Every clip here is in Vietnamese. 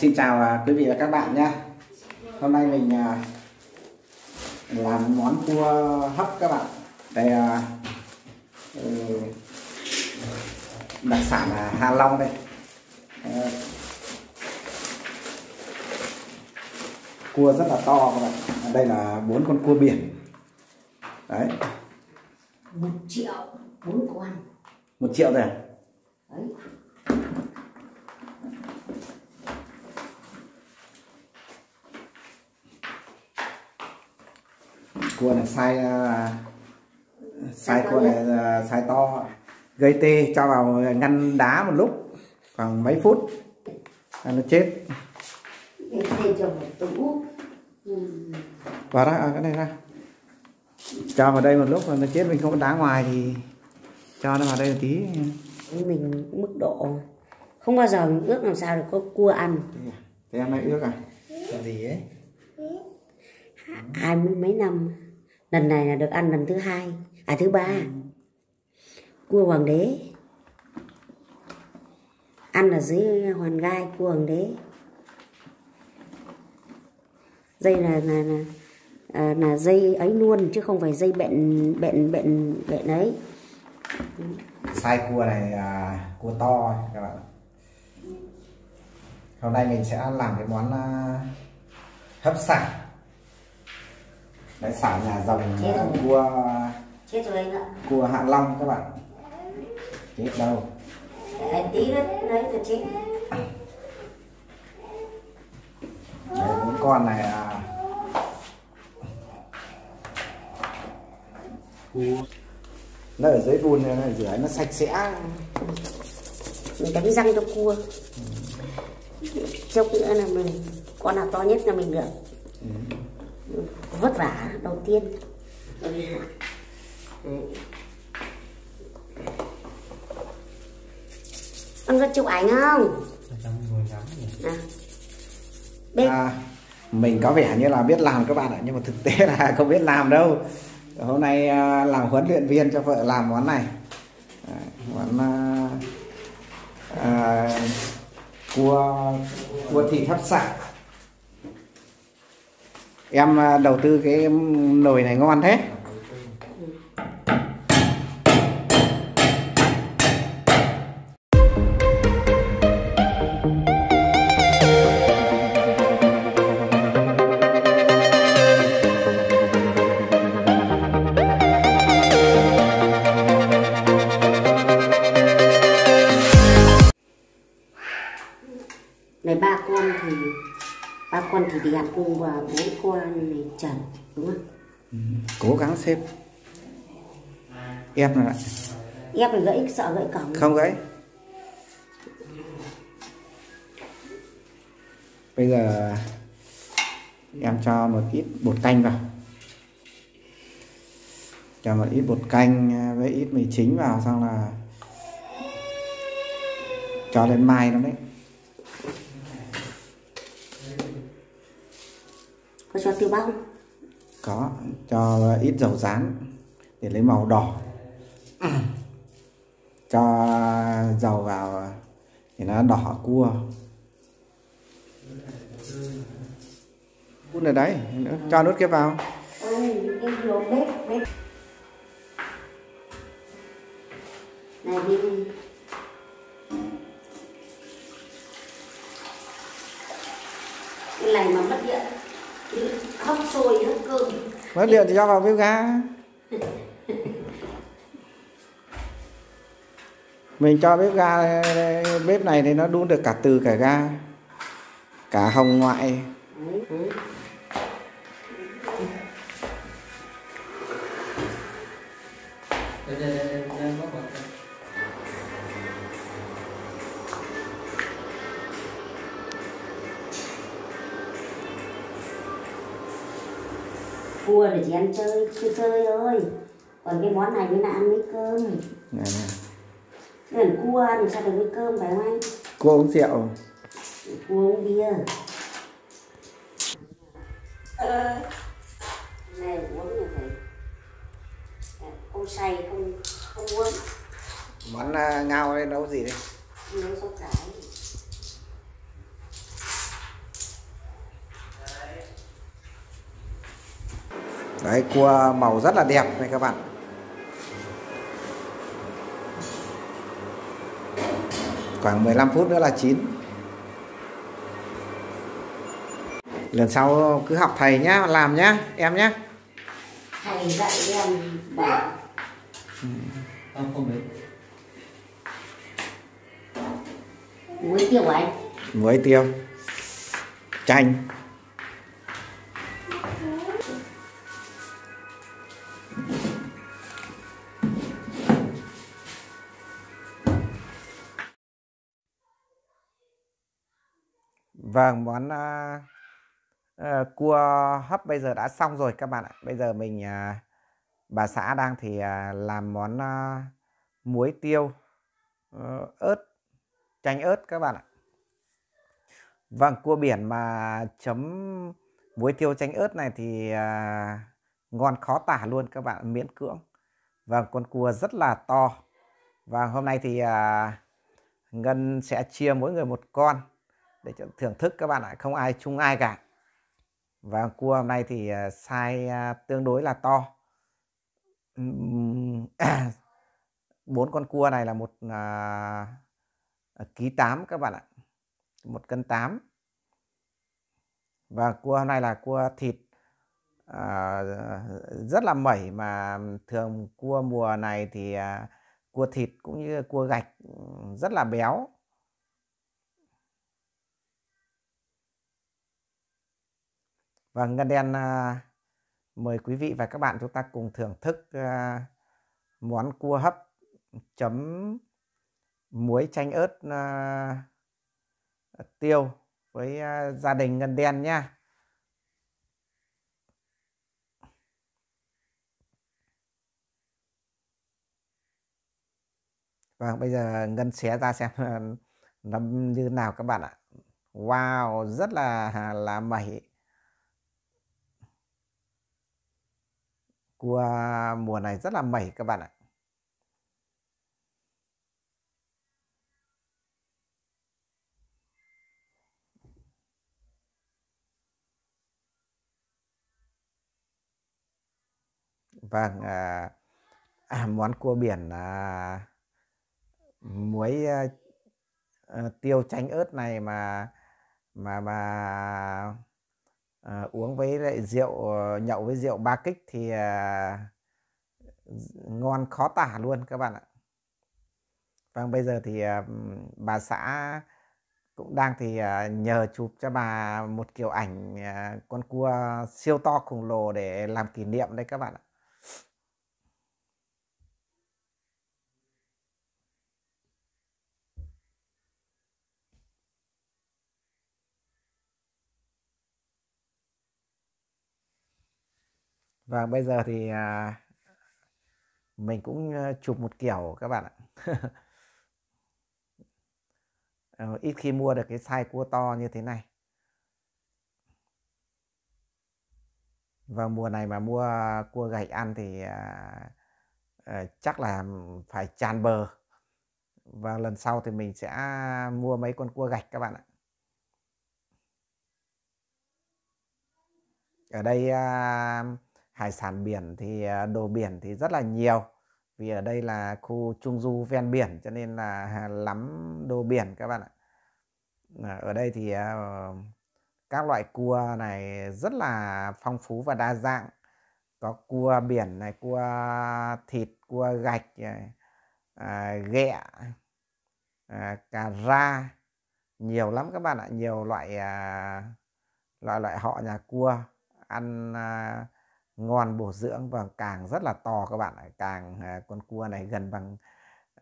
xin chào à, quý vị và các bạn nhé. Hôm nay mình à, làm món cua hấp các bạn. Đây à, ừ, đặc sản là Hà Long đây. Ờ, cua rất là to các bạn. Đây là bốn con cua biển. Đấy. Một triệu bốn con. Một triệu rồi à? đấy cua này size à, size cua này là size to. Gây tê cho vào ngăn đá một lúc khoảng mấy phút là nó chết. Để thay cho một tủ. Vào đó à, cái này ra. Cho vào đây một lúc là nó chết mình không có đá ngoài thì cho nó vào đây một tí. Mình mức độ không bao giờ mình ước làm sao được có cua ăn. Thế em lại ước à? Là gì ấy? Hai mươi mấy năm lần này là được ăn lần thứ hai. À thứ ba. Cua hoàng đế. Ăn ở dưới hoàn gai cua hoàng đế. Dây là là là, à, là dây ấy luôn chứ không phải dây bện bện bện bện ấy. Size cua này à, cua to các bạn. Hôm nay mình sẽ làm cái món à, hấp xả đấy xả nhà rồi. cua chết rồi anh ạ. cua hạ long các bạn. Chết đâu? Để tí nữa đấy là chết. Đấy bốn con này à, nó ở dưới vun này dưới nó sạch sẽ. Mình đánh răng cho cua. Chốc nữa là mình con nào to nhất là mình được vất vả đầu tiên. Anh có chụp ảnh không? À. Bên à, mình có vẻ như là biết làm các bạn ạ nhưng mà thực tế là không biết làm đâu hôm nay à, làm huấn luyện viên cho vợ làm món này món à, à, cua cua thịt hấp xả em à, đầu tư cái nồi này ngon thế. Này ba con thì ba con thì đẹp cùng và bốn con này trần đúng không? cố gắng xếp ép lại Ép phải gãy sợ gãy cổng. không gãy bây giờ em cho một ít bột canh vào. Cho một ít bột canh với ít mì chính vào xong là cho lên mai nó đấy Có cho tiêu không? có cho ít dầu rán để lấy màu đỏ. Cho dầu vào thì nó đỏ cua. Cua ở đấy cho nút kia vào. Ừ, cái lỗ bếp bếp này đi. Cái này mà mất điện hấp sôi hấp cơm. Mất điện thì cho vào bếp ga mình cho bếp ga bếp này thì nó đun được cả từ cả ga cả hồng ngoại cua để chỉ ăn chơi chơi chơi thôi. Còn cái món này mới là ăn với cơm. Chứ còn cua ăn sao được với cơm phải không anh? Cua uống rượu. Cua uống bia. Này uống là phải không say không không uống. Món à, ngao đây nấu gì đây? Nấu rau cải đấy cua màu rất là đẹp này các bạn. Khoảng 15 phút nữa là chín. Lần sau cứ học thầy nhá làm nhá em nhá. Thầy dạy em bảo. Biết. muối tiêu anh. Muối tiêu. Chanh Vâng, món à, à, cua hấp bây giờ đã xong rồi các bạn ạ. Bây giờ mình à, bà xã đang thì à, làm món à, muối tiêu ờ, ớt chanh ớt các bạn ạ. Vâng, cua biển mà chấm muối tiêu chanh ớt này thì à, ngon khó tả luôn các bạn, miễn cưỡng. Vâng, con cua rất là to. Và hôm nay thì à, Ngân sẽ chia mỗi người một con để thưởng thức các bạn ạ, không ai chung ai cả. Và cua hôm nay thì à, size à, tương đối là to. Bốn con cua này là một à, à ký 8 các bạn ạ. Một cân 8. Và cua hôm nay là cua thịt à, rất là mẩy mà thường cua mùa này thì à, cua thịt cũng như cua gạch rất là béo. Và Ngân Đen à, mời quý vị và các bạn chúng ta cùng thưởng thức à, món cua hấp chấm muối chanh ớt à, tiêu với à, gia đình Ngân Đen nha. Vâng, bây giờ Ngân xé ra xem nó như nào các bạn ạ. Wow, rất là là mẩy. Cua mùa này rất là mẩy các bạn ạ. Vâng, à, à, món cua biển à, muối à, à tiêu chanh ớt này mà mà mà à, uống với lại rượu ờ, nhậu với rượu ba kích thì à, ngon khó tả luôn các bạn ạ. Vâng, bây giờ thì à, bà xã cũng đang thì à, nhờ chụp cho bà một kiểu ảnh à, con cua siêu to khổng lồ để làm kỷ niệm đây các bạn ạ. Và bây giờ thì à, mình cũng ờ, chụp một kiểu các bạn ạ. Ờ, ít khi mua được cái size cua to như thế này. Và mùa này mà mua cua gạch ăn thì à, à, chắc là phải tràn bờ. Và lần sau thì mình sẽ mua mấy con cua gạch các bạn ạ. Ở đây à, hải sản biển thì à, đồ biển thì rất là nhiều. Vì ở đây là khu trung du ven biển cho nên là lắm đồ biển các bạn ạ. Ở đây thì à, các loại cua này rất là phong phú và đa dạng. Có cua biển này, cua thịt, cua gạch, này, à, ghẹ, à, cà ra, nhiều lắm các bạn ạ, nhiều loại à, loại loại họ nhà cua ăn à, ngon bổ dưỡng và càng rất là to các bạn ạ, càng à, con cua này gần bằng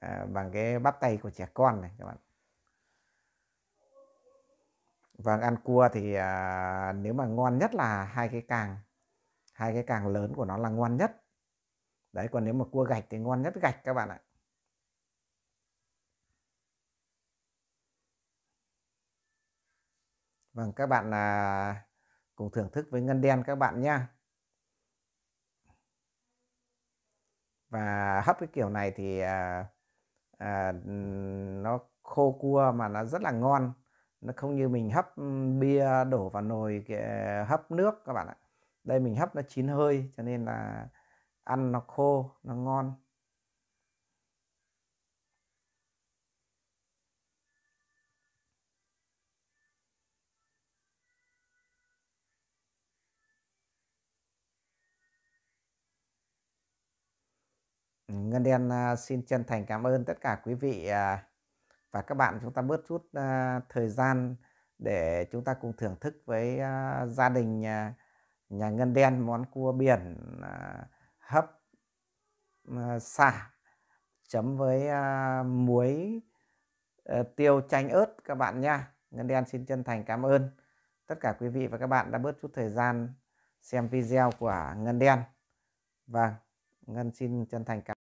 à, bằng cái bắp tay của trẻ con này các bạn. Vâng, ăn cua thì à, nếu mà ngon nhất là hai cái càng hai cái càng lớn của nó là ngon nhất. Đấy, còn nếu mà cua gạch thì ngon nhất gạch các bạn ạ. Vâng, các bạn à, cùng thưởng thức với ngân đen các bạn nhé. Và hấp cái kiểu này thì à, à, nó khô cua mà nó rất là ngon. Nó không như mình hấp bia đổ vào nồi hấp nước các bạn ạ. đây mình hấp nó chín hơi cho nên là ăn nó khô nó ngon Ngân Đen à, xin chân thành cảm ơn tất cả quý vị à, và các bạn chúng ta bớt chút à, thời gian để chúng ta cùng thưởng thức với gia đình nhà, nhà Ngân Đen món cua biển hấp xả chấm với muối ờ, tiêu chanh ớt các bạn nha. Ngân Đen xin chân thành cảm ơn tất cả quý vị và các bạn đã bớt chút thời gian xem video của Ngân Đen. Vâng, Ngân xin chân thành cảm